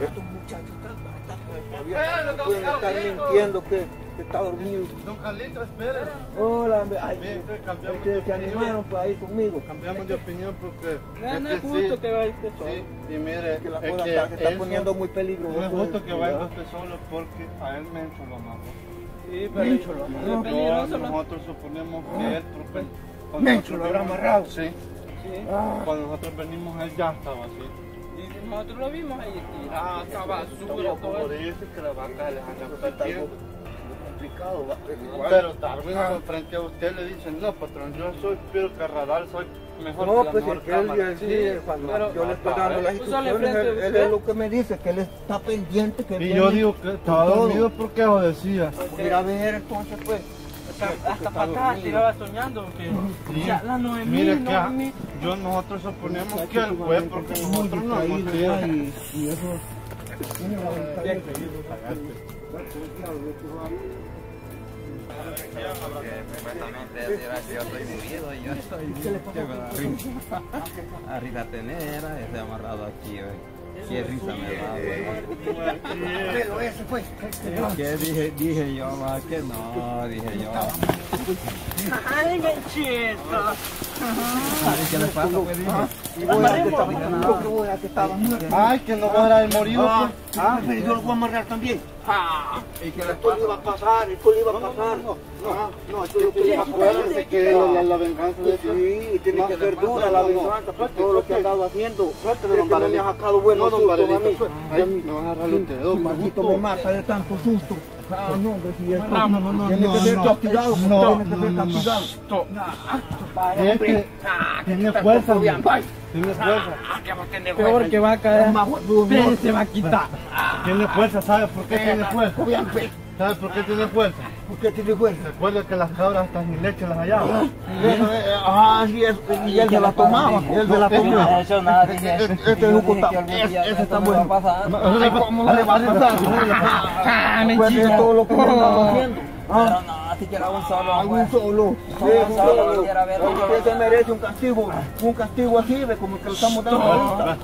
Estos muchachos están, están, están, pueden estar mintiendo que, que está dormido. Don Carlito, espere. Hola, hombre. Ay, Bien, entonces cambiamos ustedes se de opinión. animaron pues ahí conmigo. Cambiamos de opinión porque. No, no es es justo sí, que vaya usted solo. Sí, y mire, Que la es que está, se está poniendo muy peligroso. No es justo que vaya usted solo porque a él Mencho lo amarró. Sí, pero Mencho lo es amarró. peligroso. No, ¿no? nosotros suponemos que él trope- cuando Ah. Mencho lo habrá amarrado. Sí, Sí. cuando nosotros venimos él ya estaba así. Y nosotros lo vimos ahí tirado, esa basura, Como todo dice que la vaca les anda perdiendo. complicado. Pero Darwin frente a usted le dicen, no patrón, yo soy Pedro Carradal, soy mejor No, que la pues mejor es que él, cámara. él sí, Sí, cuando pero- yo le estoy Ah, dando las pues instrucciones, él, él es lo que me dice, que él está pendiente, que Y yo digo que estaba dormido porque obedecía. Mira a ver entonces pues. Hasta, hasta patadas tiraba soñando que Sí. ya la Noemí, Mire que Noemí. yo nosotros suponemos que él fue porque nosotros no hemos tenido. y, y eso. Supuestamente dirá que yo estoy murido y yo estoy. Arriba tenera, amarrado aquí, ve. Qué risa me da, ve. Pero ese pues. ¿Qué dije? Dije yo, va, que no, dije yo. Ay, Menchito. ¿Qué le pasa? Pues dije. Y voy a que que voy a que estaba muerto. Ay, que no era el morido. Ah, pero yo lo voy a amarrar también. Ah, Y que esto le iba a pasar, esto le iba a pasar. No, no, esto es lo que le va a pasar. Acuérdate que la, la venganza de Dios. Sí, tiene No, que ser no, dura no, la no. venganza Suerte, todo lo que ha estado haciendo. Suerte, Es don que no me ha sacado buenos No, don sustos a mí. Barelito, suerte. Ay, me vas a agarrar usted, don Maldito me mata de tanto susto. Ah, no, hombre, si esto No, no, no, no, tiene que no, ser no. castigado, No, tiene que ser no, no, no. castigado. Es que tiene fuerza, hombre. tiene fuerza. peor que va a caer. Pero se va a quitar. Tiene fuerza, ¿sabe por qué tiene fuerza? ¿Sabe por qué tiene fuerza? ¿Por qué tiene fuerza? Recuerda que las cabras hasta sin leche las hallaban. Ah, sí, es- y él se la tomaba, él se la tomaba. Este este es un puta- ese está bueno. ¿cómo le va a pasar? Ah, de todo lo que estamos haciendo. Pero no, si quiero un solo, Algún pues. solo. Sí, un solo, quisiera ver se merece un castigo, un castigo así, ve, como que le estamos dando ahorita.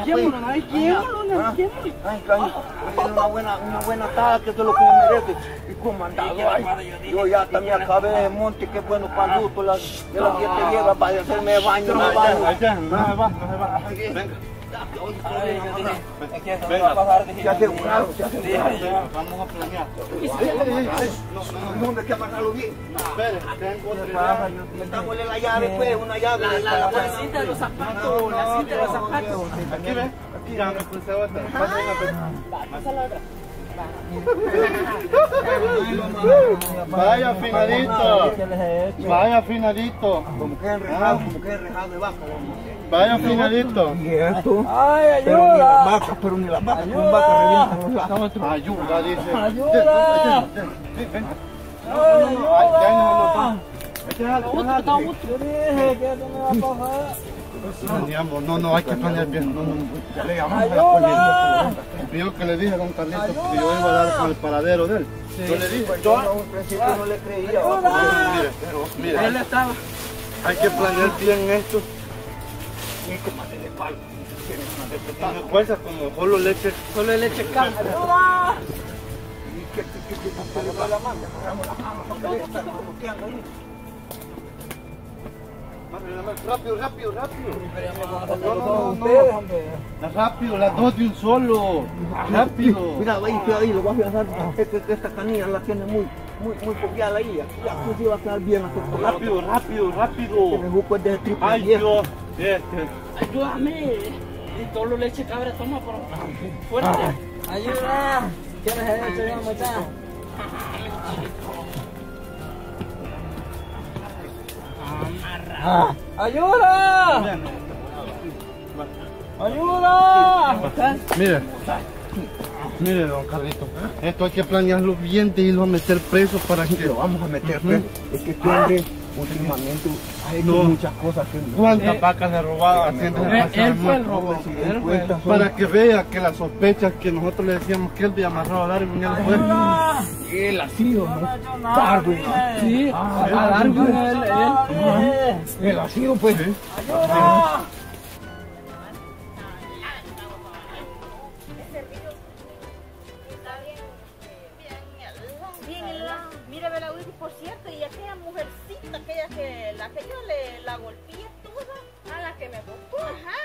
Ayémonos, Ah, ayémonos. Ay, caño, una buena, una buena ataque, eso es lo que me merece. Y comandado, ay, yo ya también acabé de monte, qué bueno para gusto, las, de las siete llegas, para hacerme baño, me baño. No se va, no se va. Venga, que vamos a planear. No, no, que bien. Espere, tengo la llave, una llave. La, los zapatos, la de los zapatos. Aquí ve, aquí me otra. Vaya afinadito, vaya afinadito, Como que enrejado, como que enrejado de vaca. Vaya afinadito. Y esto. Ay, Pero ni las ayuda. vacas, pero ni las vacas, con vacas revientan los lazos. Ayuda, dice. Ayuda. Ya no ayuda. no no, no, hay que planear bien. No, no. Ya le llamamos a la policía. Yo que le dije a don Carlitos que yo iba a dar con el paradero de él. Yo le dije, yo en principio no le creía. mire, mire, Él estaba. hay que planear bien esto. Que más le palo. Tiene fuerza como solo leche. Solo leche. Rápido, rápido, rápido. No, No, no. Rápido, las dos de un solo. Rápido. Mira, ahí, ahí, lo voy a que esta canilla la tiene muy, muy, muy fogueada ahí. Ya aquí sí va a quedar bien Rápido, rápido, rápido. de Ay. Dios. Este. Ayúdame. Y todo lo leche cabra toma por fuerte. Ayuda. ¿Quién es el hecho, muchacho? ¡Ayuda! ¡Ayuda! Mire, mire, don Carlito, esto hay que planearlo bien de irlo a meter preso para que Lo vamos a meter, pues. Es que este hombre últimamente ha hecho No. muchas cosas que ¿Cuántas Eh, vacas le robaba? haciendo Él, pasar él fue el robo. Para que vea que las sospechas que nosotros le decíamos que él había amarrado a Darwin, él fue. Él ha sido, ¿no? Darwin. Sí, a Darwin él, él. Ajá. Él ha sido, pues. Elena. Mire, Belaudis, por cierto, y aquella mujercita, aquella que, la que yo le, la golpeé toda, a la que me botó, ajá.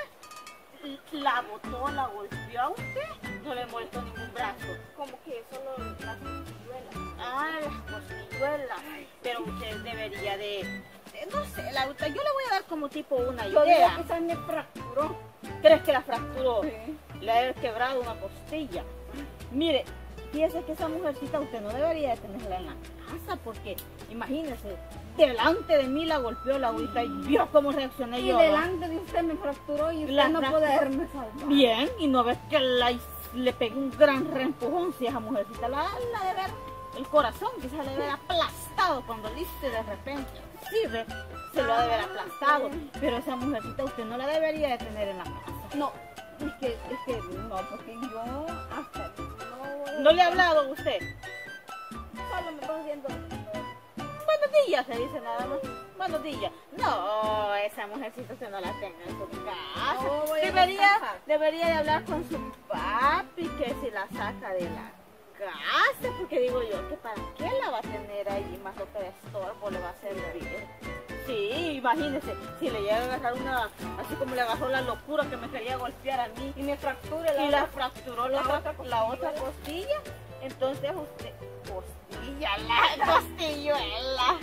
La botó, la golpeó a usted, no le molestó ningún brazo. Como que solo las costilluelas. Ah, las costilluelas. Pero usted debería de, de- no sé, la, yo le voy a dar como tipo una Yo idea. que esa me fracturó. ¿Crees que la fracturó? Sí. Le ha quebrado una costilla. Mire, fíjese que esa mujercita usted no debería de tenerla en la porque, imagínese, delante de mí la golpeó la agüita y vio cómo reaccioné Y yo. delante de usted me fracturó y usted La no fra- poderme salvar. Bien, y no ves que la, le pegué un gran reempujón si esa mujercita la, la de ver el corazón, quizás le debe haber aplastado cuando le hice de repente. Sí, ve, se lo ha de haber aplastado. Pero esa mujercita usted no la debería de tener en la casa. No, es que, es que no, porque yo hasta no, ¿No le ha hablado a usted? Días, se dice nada más. Buenos días. No, esa mujercita usted no la tenga en su casa. No, debería, debería de hablar con su papi que si la saca de la casa, porque digo yo, que para qué la va a tener ahí más lo que de estorbo le va a servir. Sí, imagínese, si le llega a agarrar una, así como le agarró la locura que me quería golpear a mí Y me fracture la y la fracturó la, la otra, otra la otra costilla, entonces usted, costilla, la costilluela,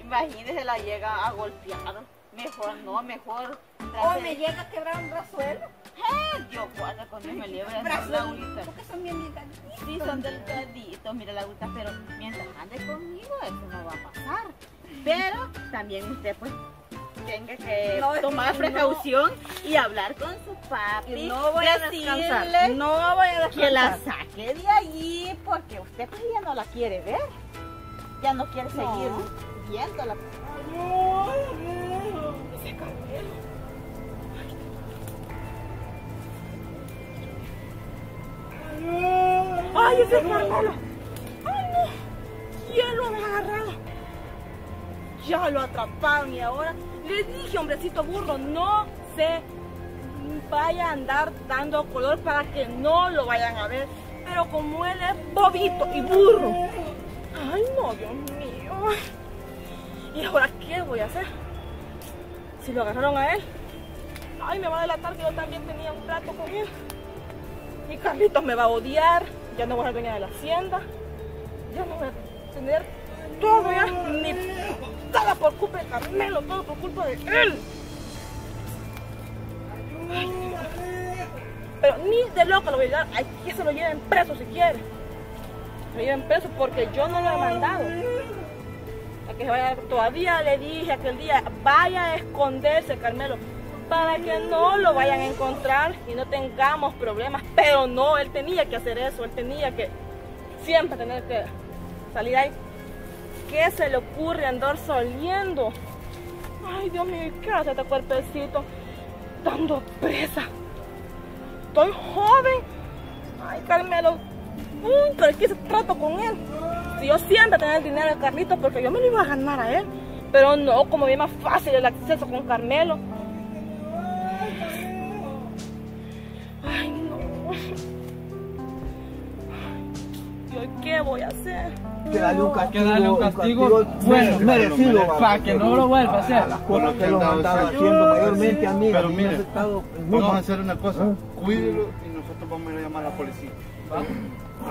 imagínese la llega a golpear, mejor no, mejor, O me llega a quebrar un brazuelo. Eh, Dios guarda Dios me libre, la agüita. Porque son bien delgaditos. Sí, son delgaditos, mira la agüita, pero mientras ande conmigo eso no va a pasar. Pero también usted pues tenga que No, tomar que precaución y hablar con su papi. No voy a descansar. No voy a descansar. que la saque de allí porque usted pues ya no la quiere ver. Ya no quiere No. seguir viéndola. ¡Ay, ese Carmelo! ¡Ay, no! ¿Quién lo había agarrado? Ya lo atraparon y ahora le dije, hombrecito burro, no se vaya a andar dando color para que no lo vayan a ver. Pero como él es bobito y burro. Ay, no, Dios mío. ¿Y ahora qué voy a hacer? Si lo agarraron a él. Ay, me va a delatar que yo también tenía un trato con él. Y Carlitos me va a odiar, ya no voy a ser dueña de la hacienda, ya no voy a tener todo ya, ni por culpa de Carmelo, todo por culpa de él. Pero ni de loco lo voy a llevar, hay que se lo lleven preso si quiere. Se lo lleven preso porque yo no lo he mandado. A que se vaya, todavía le dije aquel día, vaya a esconderse Carmelo, para que no lo vayan a encontrar y no tengamos problemas. Pero no, él tenía que hacer eso, él tenía que siempre tener que salir ahí. ¿Qué se le ocurre andar saliendo? Ay, Dios mío, ¿qué hace este cuerpecito? Dando presa. Estoy joven. Ay, Carmelo. Uy, pero ¿qué se trato con él? Si yo siempre tenía el dinero de Carlito porque yo me lo iba a ganar a él. Pero no, como bien más fácil el acceso con Carmelo. ¿Y hoy qué voy a hacer? Que darle un castigo, que darle un castigo bueno, merecido. para que no lo vuelva a hacer. Las cosas que lo han andado haciendo mayormente a mí. Pero mire, Vamos a hacer una cosa, cuídelo y nosotros vamos a ir a llamar a la policía.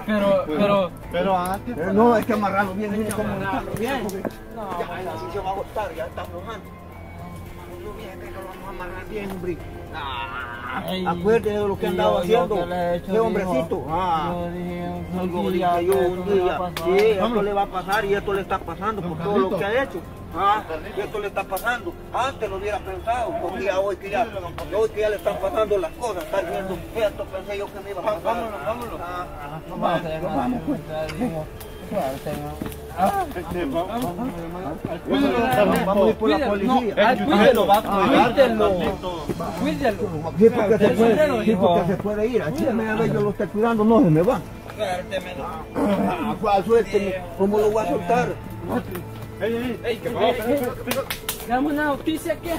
Pero, pero, Pero antes, Pero no, hay que amarrarlo bien. cómo amarrarlo bien. porque Ya, así se va a agotar, ya está mojando. Amarrarlo bien, que lo vamos a amarrar bien, hombre. Ay, Acuérdese de lo que yo- yo haciendo. que le he hecho, Ese hombrecito. Ah. Yo dije un Algo dije yo un día. Sí, esto le va a pasar y esto le está pasando por todo lo que ha hecho. Ah, y esto le está pasando. Antes lo hubiera pensado, porque hoy que ya, hoy que ya le están pasando las cosas, está viendo esto, pensé yo que me iba a pasar. vámonos, vámonos. Ah, No va a hacer nada, ya dijo. Vamos a ir por la policía. Cuídelo, cuídelo. Cuídelo. Sí, porque se puede, ir. Aquí me yo lo estoy cuidando, no se me va. Ah. ¿Cómo lo voy a soltar? Dame una noticia que.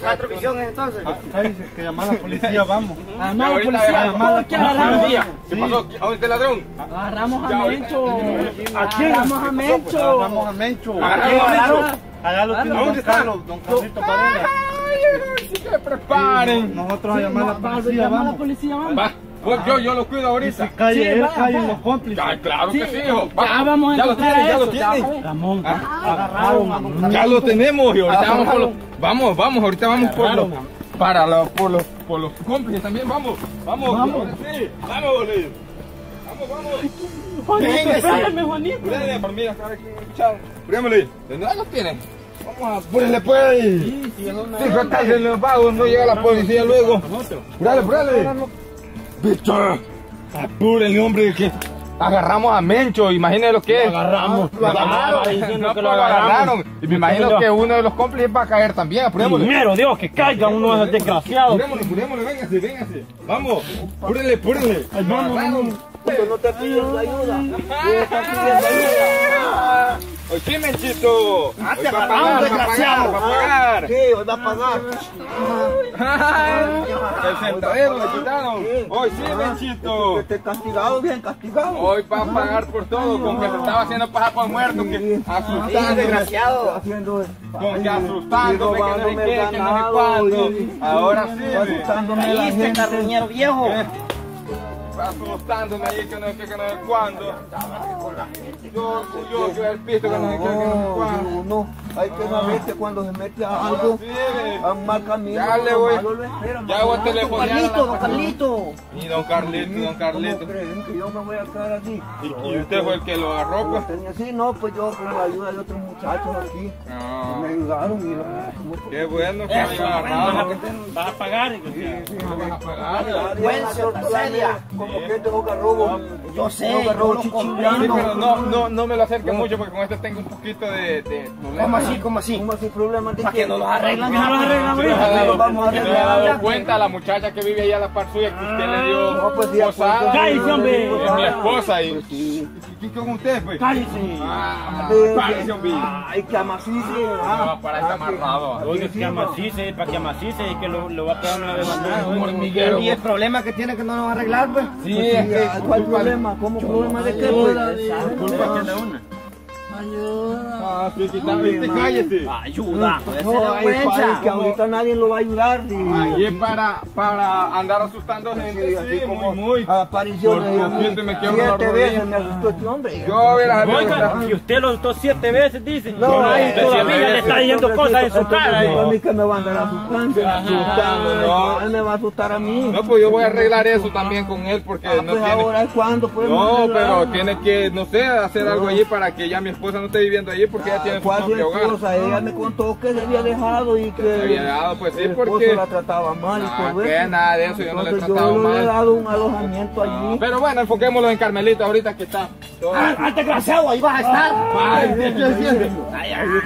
Cuatro visiones entonces. Cállese, que llamar a la policía, vamos. Armamos ahorita policía. ¿Por qué agarramos? ¿Qué pasó? ¿A dónde está el ladrón? Agarramos a Mencho. ¿A? Agarramos a Mencho. Agarramos a Mencho. A Mencho. Allá lo tiene ¿Dónde don Carlito. Ay, que preparen. Nosotros a llamar a la policía, a la policía, vamos. Pues yo, yo lo cuido ahorita. Si calle Sí, él, va, los cómplices. Ya, claro que sí, hijo. Va, Ya vamos a ya lo encontrar tienen, ya lo eso, ya, tienen. pues. Ramón, Ah. agarraron Ya lo tenemos y ahorita vamos por los, vamos, vamos, ahorita vamos por los, para los, por los, por los cómplices también, vamos, vamos, Vamos. sí, vamos, boludo. Vamos, vamos. Juanito, espérame, Juanito. Púrele, por cada quien escuchado. Púremele, ¿de dónde lo tienen? Vamos a, púrele pues. Sí, los vagos, no llega la policía luego. Púrale, púrale. Víctor, apúrenle, hombre, que agarramos a Mencho, imagínense lo que es. Agarramos. Lo agarraron, no, que pues, lo agarraron. Y me imagino que uno de los cómplices va a caer también, apurémosle. Primero, Dios, que caiga uno de esos desgraciados. Apurémosle, apurémosle, véngase, véngase. Vamos, púrele, púrele. Agarraron. Yo no te pido ayuda. Yo te pidiendo ayuda. Hoy sí, Menchito. Ah, Hoy va a pagar, va a pagar, va a pagar. Sí, hoy va a pagar. El centavero le quitaron. Hoy sí, Menchito. Que esté castigado, bien castigado. Hoy va a pagar por todo, con que se estaba haciendo pasar por muerto, que asustando, desgraciado. Con que asustándome, que no sé qué, que no sé y- Ahora sí, asustándome la gente. carroñero viejo. Eh, asustándome ahí que no sé qué, que no sé cuándo. Yo, yo, yo el pisto Hay que saber que cuando se mete a algo, Sí, a un mal camino, Ya le voy- Ya voy a telefonear Carlito, don. Carlito. Y don Carlito, don Carlito. ¿Cómo creen que yo me voy a quedar así? Y, usted fue el que lo agarró, pues. así, no, pues yo con la ayuda de otros muchachos aquí No. me ayudaron y lo- Qué bueno que me agarraron. Vas a pagar. Vas a pagar. Vergüenza, Como que te boca robo. Yo sé, yo robo lo Sí, pero no, no, no me lo acerque mucho porque con este tengo un poquito de, de problemas. ¿Cómo así? ¿Cómo así? ¿Cómo así problema de ¿Para qué? que no los arreglan? No los arreglan, Se nos ha dado, Vamos a se nos ha dado arreglar. cuenta a la muchacha que vive allá a la par suya que usted le dio No, pues posada. pues, Cállese, hombre. Es mi esposa y Sí. ¿quién con usted pues? Cállese. Ah, cállese, hombre. Ay, que amacice. No, para estar amarrado. Oiga, que amacice, para que amacice, que lo, lo va a pegar una vez más. Y el problema que tiene que no nos va a arreglar, pues. Sí, es que ¿Cuál problema? ¿Cómo problema de qué? Pues? Culpa que es de una. Ah, viste, cállese. Ayuda. No, ay, padre, que ahorita nadie lo va a ayudar. Ahí es para, para andar asustando gente, Sí, así sí, como muy, muy. apariciones. Por poquito me Siete veces me asustó este hombre. Yo, verás, Oiga, y usted lo asustó siete veces, dice. No, Ay, usted todavía siete le está diciendo cosas en su cara. A eh. mí que me van a andar asustando, asustando. no. Él me va a asustar a mí. No, pues yo voy a arreglar eso también con él porque Ah, no pues tiene... ahora es cuando podemos No, pero tiene que, no sé, hacer algo allí para que ya mi esposa no esté viviendo allí porque ella tiene su ¿Cuál su propio hogar. esposa? Ella me contó que se había dejado y que Se había dejado, pues sí, el esposo porque- la trataba mal y Ah, todo que eso. nada de eso, yo no le he Entonces tratado yo le he mal. dado un alojamiento Ah, allí. Pero bueno, enfoquémoslo en Carmelita ahorita que está. ¡Ah, desgraciado! Ahí vas a estar. Ay, ¿qué quiere decir?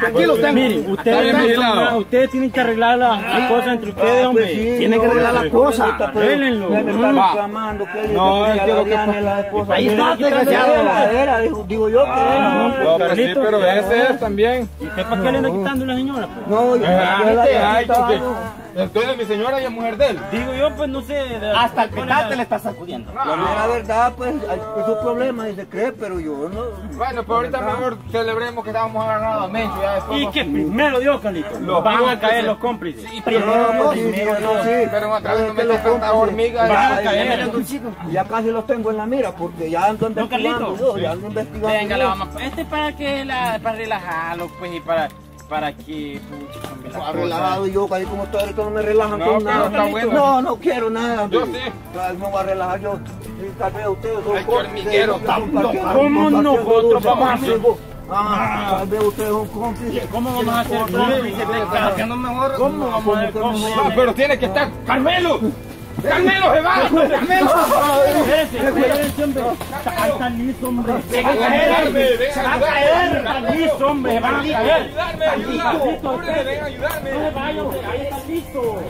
Aquí lo tengo. Mire, ustedes, ustedes tienen que arreglar las las cosas entre ustedes, Ah, hombre. pues sí, tiene que arreglar las cosas. él No, es que la lo que la esposa. Ahí está, desgraciado. la digo yo que Ah, pues sí, pero ese es también. ¿Y usted para qué le anda quitando la señora? pues? no, yo yo la- Entonces mi señora ella es mujer de él. Digo yo, pues no sé. de- Hasta el petate le está sacudiendo. La mera verdad, pues, hay- es su problema y se cree, pero yo no. Bueno, pero ahorita mejor celebremos que estábamos agarrados a Mencho ya después. Y que primero Dios, Carlito. Los van a caer los cómplices. No, no, sí, primero, no, no. sí. Pero otra vez no me tanta hormiga. Va a caer. Ya casi los tengo en la mira porque ya ando investigando. Ya ando investigando. Venga, la vamos. Este es para que la, para relajarlo, pues, y para, para que, pucha, Ah, relajado yo, casi como estoy ahorita no me relajan No, con nada. está bueno. No, no quiero nada. Yo sí. Me voy a relajar yo. Tal vez ustedes son Ay, qué cómplices, hormiguero, yo tan compartiendo- loco. ¿Cómo compartiendo nosotros vamos a hacer? Ah, tal vez ustedes son cómplices. ¿Cómo vamos a hacer. ¿Cómo vamos a hacer ¿Cómo que cómplices? No, pero tiene que estar Carmelo. ¡Carmelo se va! ¡Carmelo! Está listo, hombre. A venga Se va a caer, está hombre. Caer. Ayudarme, listo.